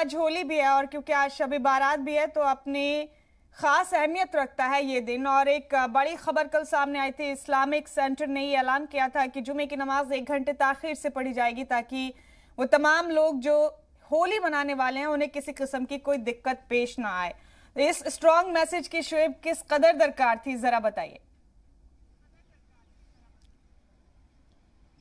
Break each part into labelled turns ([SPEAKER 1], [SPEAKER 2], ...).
[SPEAKER 1] आज होली भी है और क्योंकि आज शबी बारात भी है तो अपनी खास अहमियत रखता है ये दिन। और एक बड़ी खबर कल सामने आई थी, इस्लामिक सेंटर ने ये ऐलान किया था कि जुमे की नमाज़ एक घंटे ताखिर से पढ़ी जाएगी ताकि वो तमाम लोग जो होली मनाने वाले हैं, उन्हें किसी किस्म की कोई दिक्कत पेश ना आए। इस स्ट्रॉन्ग मैसेज की शुएब किस कदर दरकार थी, जरा बताइए।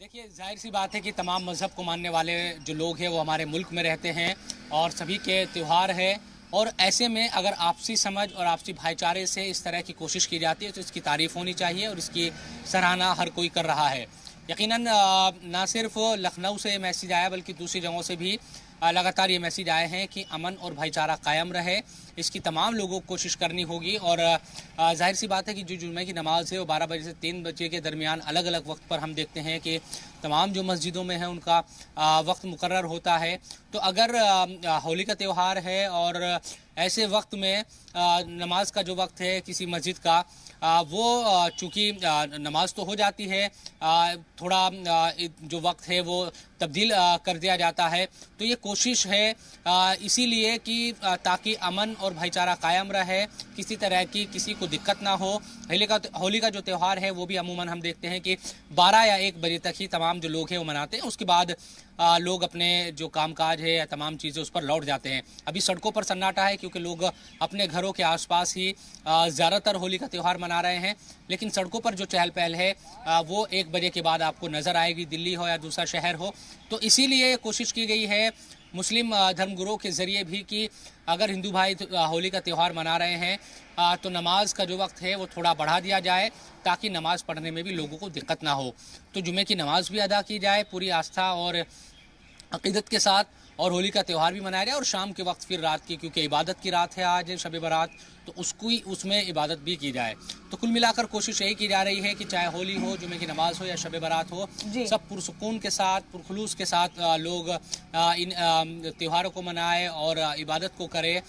[SPEAKER 2] देखिए, ज़ाहिर सी बात है कि तमाम मज़हब को मानने वाले जो लोग हैं, वो हमारे मुल्क में रहते हैं। और सभी के त्यौहार है। और ऐसे में अगर आपसी समझ और आपसी भाईचारे से इस तरह की कोशिश की जाती है तो इसकी तारीफ़ होनी चाहिए और इसकी सराहना हर कोई कर रहा है। यकीनन ना सिर्फ़ लखनऊ से मैसेज आया, बल्कि दूसरी जगहों से भी लगातार ये मैसेज आए हैं कि अमन और भाईचारा कायम रहे। इसकी तमाम लोगों को कोशिश करनी होगी और ज़ाहिर सी बात है कि जो जुम्मे की नमाज़ है वो बारह बजे से तीन बजे के दरमियान अलग अलग वक्त पर हम देखते हैं कि तमाम जो मस्जिदों में है उनका वक्त मुकर होता है। तो अगर होली का त्यौहार है और ऐसे वक्त में नमाज़ का जो वक्त है किसी मस्जिद का वो चूँकि नमाज़ तो हो जाती है थोड़ा जो वक्त है वो तब्दील कर दिया जाता है। तो ये कोशिश है इसीलिए कि ताकि अमन और भाईचारा कायम रहे किसी तरह की किसी को दिक्कत ना हो। होली का होली का जो त्यौहार है वो भी अमूमन हम देखते हैं कि 12 या 1 बजे तक ही तमाम जो लोग हैं वो मनाते हैं। उसके बाद आ, लोग अपने जो कामकाज है या तमाम चीज़ें उस पर लौट जाते हैं। अभी सड़कों पर सन्नाटा है क्योंकि लोग अपने घरों के आसपास ही ज़्यादातर होली का त्यौहार मना रहे हैं। लेकिन सड़कों पर जो चहल पहल है आ, वो एक बजे के बाद आपको नज़र आएगी दिल्ली हो या दूसरा शहर हो। तो इसीलिए कोशिश की गई है मुस्लिम धर्मगुरुओं के ज़रिए भी कि अगर हिंदू भाई होली का त्यौहार मना रहे हैं तो नमाज़ का जो वक्त है वो थोड़ा बढ़ा दिया जाए ताकि नमाज़ पढ़ने में भी लोगों को दिक्कत ना हो। तो जुमे की नमाज़ भी अदा की जाए पूरी आस्था और अकीदत के साथ और होली का त्यौहार भी मनाया गया और शाम के वक्त फिर रात की क्योंकि इबादत की रात है आज शब बारात तो उसको ही उसमें इबादत भी की जाए। तो कुल मिलाकर कोशिश यही की जा रही है कि चाहे होली हो जुमे की नमाज़ हो या शब बारात हो सब पुरसकून के साथ पुरखलूस के साथ लोग इन त्योहारों को मनाए और इबादत को करे।